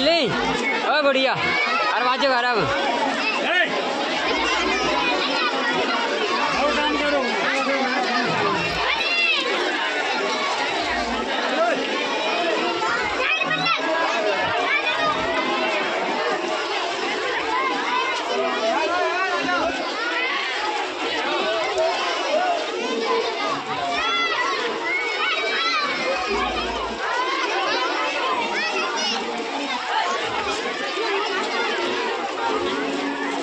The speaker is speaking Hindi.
बिल्ली ओ गुड़िया अरे बाजू खराब